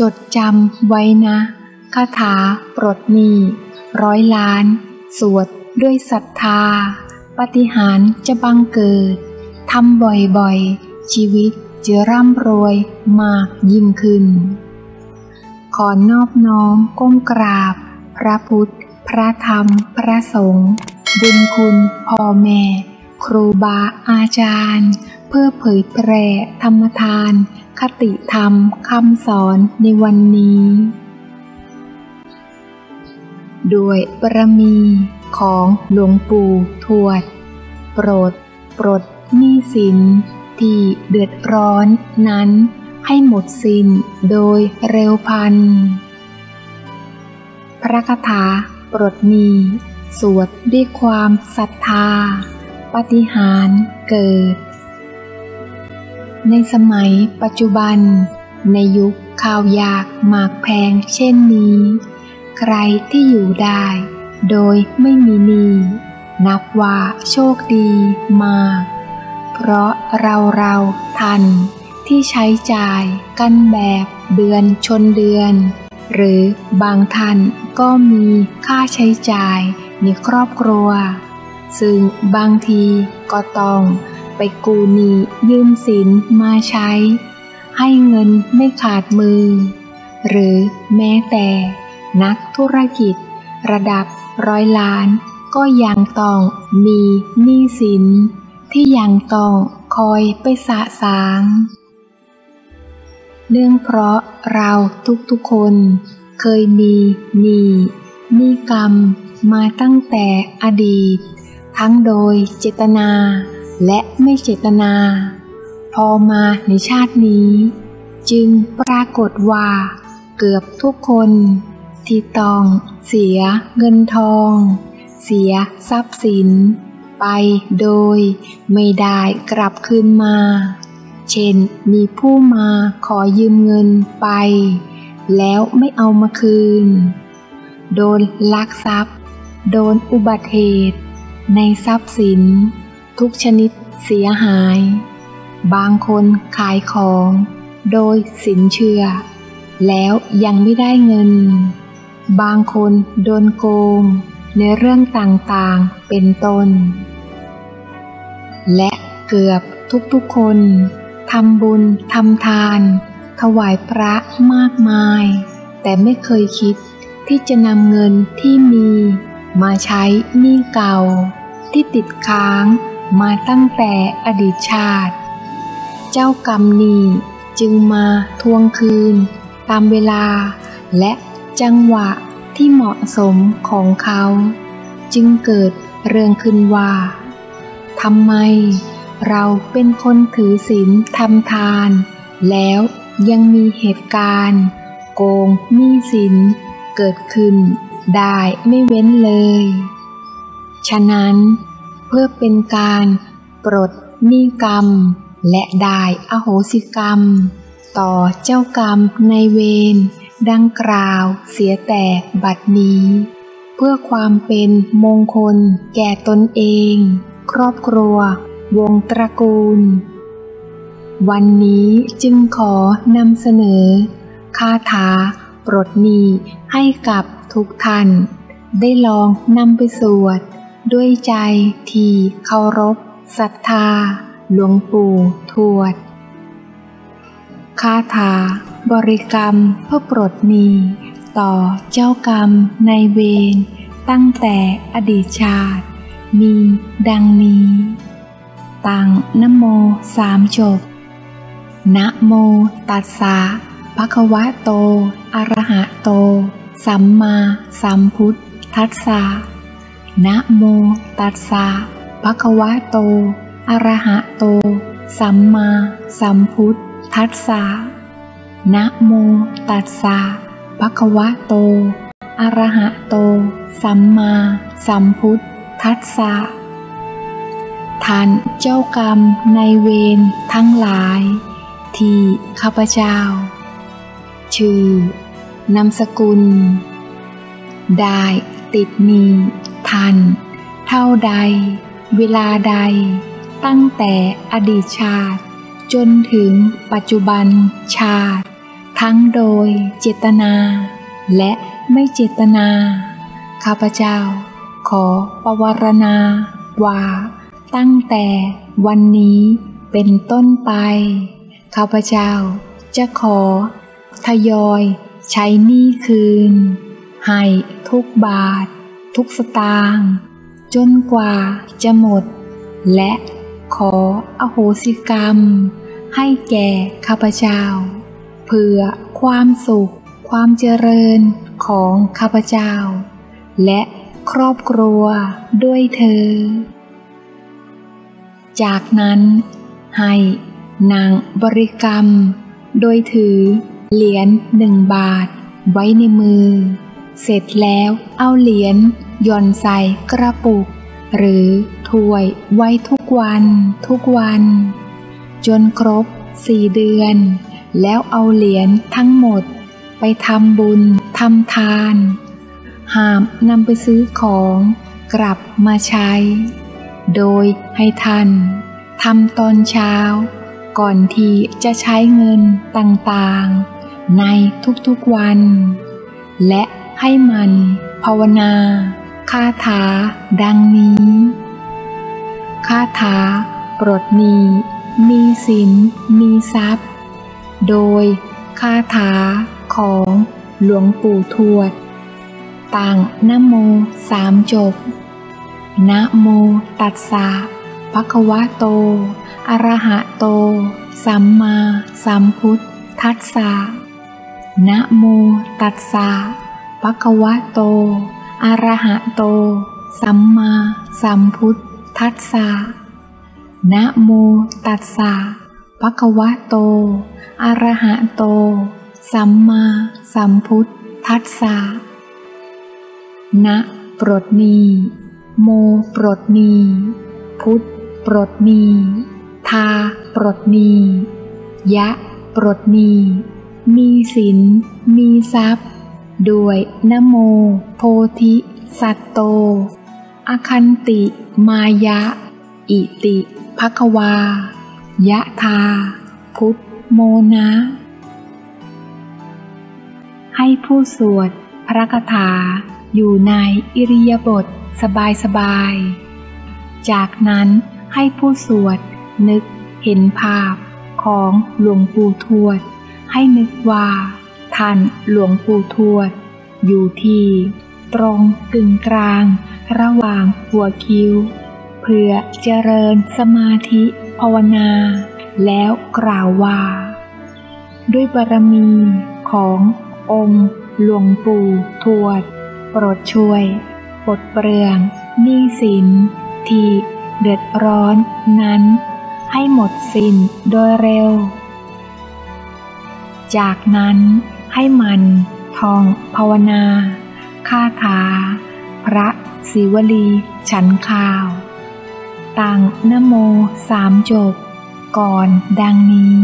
จดจำไว้นะคาถาปลดหนี้ร้อยล้าน สวดด้วยศรัทธา ปฏิหารจะบังเกิด ทำบ่อยๆ ชีวิตจะร่ำรวยมากยิ่งขึ้น ขอนอบน้อมก้มกราบ พระพุทธ พระธรรม พระสงฆ์บุญคุณพ่อแม่ ครูบาอาจารย์ เพื่อเผยแพร่ธรรมทาน คติธรรมคำสอนในวันนี้ ด้วยบารมีของหลวงปู่ทวด โปรด ปลดหนี้สิน ที่เดือดร้อนนั้นให้หมดสิ้นโดยเร็วพัน พระคาถาปลดหนี้สวดด้วยความศรัทธา ปฏิหารเกิด ในสมัยปัจจุบัน ในยุคข่าวยากหมากแพงเช่นนี้ ใครที่อยู่ได้ โดยไม่มีหนี้นับว่าโชคดีมาก เพราะเราเราทันที่ใช้จ่ายกันแบบเดือนชนเดือน หรือบางท่านก็มีค่าใช้จ่ายในครอบครัว ซึ่งบางทีก็ต้อง ไปกูหนี้ยืมสินมาใช้ ให้เงินไม่ขาดมือ หรือแม้แต่ นักธุรกิจ ระดับร้อยล้าน ก็ยังต้องมีหนี้สิน ที่ยังต้องคอยไปสะสางเนื่องเพราะเราทุกๆคนเคยมีหนี้มีกรรมมาตั้งแต่อดีต ทั้งโดยเจตนา และไม่เจตนา พอมาในชาตินี้ จึงปรากฏว่า เกือบทุกคนที่ต้องเสียเงินทอง เสียทรัพย์สิน ไปโดยไม่ได้กลับคืนมา เช่นมีผู้มาขอยืมเงินไป แล้วไม่เอามาคืน โดนลักทรัพย์ โดนอุบัติเหตุ ในทรัพย์สิน ทุกชนิดเสียหาย บางคนขายของ โดยสินเชื่อ แล้วยังไม่ได้เงิน บางคนโดนโกง ในเรื่องต่างๆเป็นต้น และเกือบทุกๆคนทำบุญทำทาน ถวายพระมากมาย แต่ไม่เคยคิดที่จะนำเงินที่มี มาใช้หนี้เก่า ที่ติดค้าง มาตั้งแต่อดีตชาติ เจ้ากรรมนี้จึงมาทวงคืน ตามเวลา และจังหวะที่เหมาะสมของเขา จึงเกิดเรื่องขึ้นว่าทำไมเราเป็นคนถือศีลทำทาน แล้วยังมีเหตุการณ์ โกงหนี้สินเกิดขึ้นได้ไม่เว้นเลย ฉะนั้น เพื่อเป็นการปลดหนี้กรรม และได้อโหสิกรรม ต่อเจ้ากรรมในเวรดังกล่าวเสียแต่บัดนี้ เพื่อความเป็นมงคลแก่ตนเอง ครอบครัว วงตระกูล วันนี้จึงขอนำเสนอ คาถาปลดหนี้ให้กับทุกท่าน ได้ลองนำไปสวด ด้วยใจที่เคารพศรัทธา หลวงปู่ทวด คาถา บริกรรมเพื่อปลดหนี้ต่อเจ้ากรรมในเวรตั้งแต่อดีตชาติ มีดังนี้ตั้งนโมสามจบนะโมตัสสะภะคะวะโต อะระหะโต สัมมาสัมพุทธัสสะ นะโม ตัสสะภะคะวะโต อะระหะโต สัมมาสัมพุทธัสสะนะโม ตัสสะภะคะวะโต อะระหะโต สัมมาสัมพุทธัสสะท่านเจ้ากรรมในเวรทั้งหลาย ที่ข้าพเจ้า ชื่อนามสกุล ได้ติดนี ทัน เท่าใด เวลาใด ตั้งแต่อดีตชาติ จนถึงปัจจุบันชาติททั้งโดยเจตนา และไม่เจตนา ข้าพเจ้า ขอปวารณา ว่า ตั้งแต่วันนี้เป็นต้นไป ข้าพเจ้าจะขอ ทยอยใช้หนี้คืน ให้ทุกบาท ทุกสตางค์จนกว่าจะหมด และขออโหสิกรรม ให้แก่ข้าพเจ้า เพื่อความสุข ความเจริญของข้าพเจ้า และครอบครัวด้วยเธอ จากนั้นให้นางบริกรรม โดยถือเหรียญหนึ่งบาทไว้ในมือ เสร็จแล้วเอาเหรียญย่อนใส่กระปุก หรือถ้วยไว้ทุกวันทุกวัน จนครบสี่เดือน แล้วเอาเหรียญทั้งหมด ไปทำบุญทำทาน หามนำไปซื้อของกลับมาใช้ โดยให้ท่านทำตอนเช้า ก่อนที่จะใช้เงินต่างๆ ในทุกๆวัน และ ให้มัน ภาวนาคาถาดังนี้คาถาปลดหนี้มีสินมีทรัพย์ โดยคาถาของหลวงปู่ทวด ต่างนโมสามจบนะโมตัสสะภะคะวะโต อะระหะโต สัมมาสัมพุทธัสสะนะโมตัสสะ ภะควะโต อระหะโต สัมมาสัมพุทธัสสะ นะโมตัสสะภะควะโต อระหะโต สัมมาสัมพุทธัสสะ นะปรดนี โมปรดนี พุทธปรดนี ทาปรดนี ยะปรดนี มีสินมีทรัพย์ ด้วยนโม โพธิ สัตโต อคันติ มายะ อิติภควา ยะทาพุทธโมนะ ให้ผู้สวดพระคาถาอยู่ในอิริยาบถสบายๆจากนั้นให้ผู้สวดนึกเห็นภาพของหลวงปู่ทวด ให้นึกว่า ท่านหลวงปู่ทวด อยู่ที่ ตรงกึ่งกลาง ระหว่างหัวคิ้ว เพื่อเจริญสมาธิภาวนา แล้วกล่าวว่า ด้วยบารมีขององค์หลวงปู่ทวด โปรดช่วยปลดเปลืองหนี้สิน ที่เดือดร้อนนั้น ให้หมดสิ้นโดยเร็ว จากนั้น ให้มันทองภาวนาคาถา พระศิวลี ฉันข้าวตั้งนโมสามจบ ก่อนดังนี้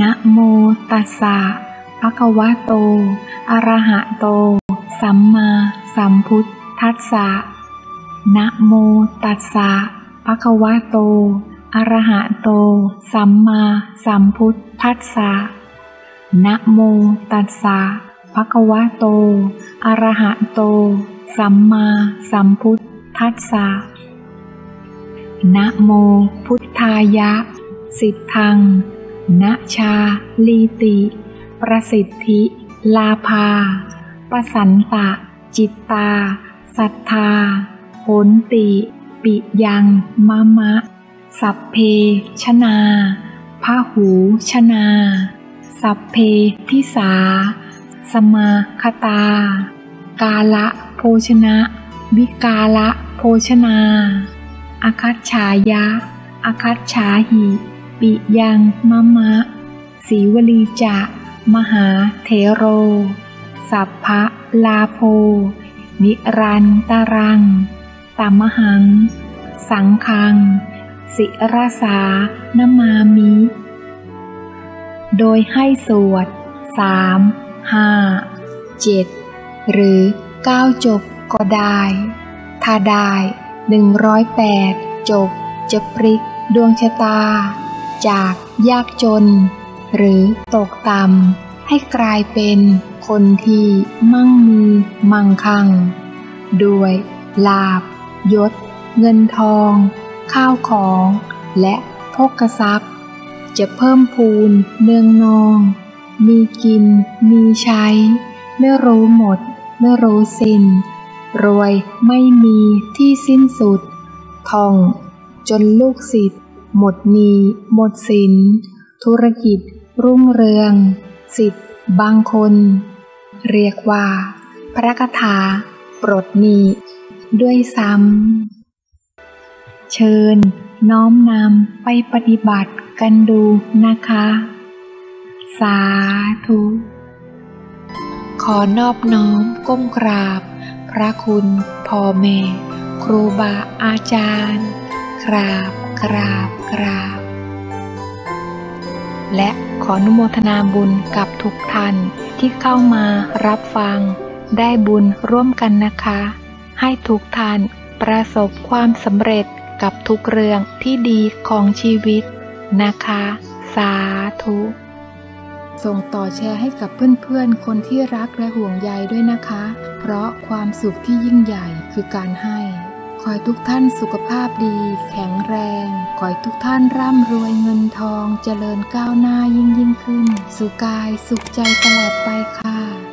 นะโมตัสสะภะคะวะโต อะระหะโต สัมมาสัมพุทธัสสะนะโมตัสสะภะคะวะโต อะระหะโต สัมมาสัมพุทธัสสะ นะโมตัสสะภะคะวะโต อะระหะโต สัมมาสัมพุทธัสสะนะโมพุทธายะ สิทธังนะชาลีติ ประสิทธิ ลาภา ประสันตะ จิตตา สัทธาโหนติ ปิยังมะมะ สัพเพชนาพาหูชนา สัพเพทิสา สมาคตา กาละโภชนะ วิกาละโภชนาอาคัตฉายะอาคัตฉาหิ ปิยังมะมะ สีวลีจะ มหาเทโร สัพพะลาโพ นิรันตารังตามหัง สังคัง สิราสานมามิ โดยให้สวดสามห้าเจ็ดหรือเก้าจบก็ได้ ถ้าได้หนึ่งร้อยแปดจบจะพลิกดวงชะตา จากยากจน หรือตกต่ำให้กลายเป็นคนที่มั่งมีมั่งคั่ง ด้วยลาบยศ เงินทอง ข้าวของ และพกทรัพย์ จะเพิ่มพูนเนืองนอง มีกิน มีใช้ ไม่รู้หมด ไม่รู้สิ้น รวยไม่มีที่สิ้นสุดท่อง จนลูกศิษย์หมดนีหมดสิน ธุรกิจรุ่งเรือง สิทธิ์บางคน เรียกว่า พระคาถาปลดนีด้วยซ้ำ เชิญน้อมนำไปปฏิบัติ กันดูนะคะ สาธุ ขอนอบน้อมก้มกราบ พระคุณพ่อแม่ ครูบาอาจารย์ กราบกราบกราบ และขออนุโมทนาบุญกับทุกท่านที่เข้ามารับฟัง ได้บุญร่วมกันนะคะ ให้ทุกท่านประสบความสำเร็จกับทุกเรื่องที่ดีของชีวิต นะคะ สาธุ ส่งต่อแชร์ให้กับเพื่อนๆ คนที่รักและห่วงใยด้วยนะคะ เพราะความสุขที่ยิ่งใหญ่คือการให้ ขอให้ทุกท่านสุขภาพดี แข็งแรง ขอให้ทุกท่านร่ำรวยเงินทอง เจริญก้าวหน้ายิ่งยิ่งขึ้นสุขกายสุขใจตลอดไปค่ะ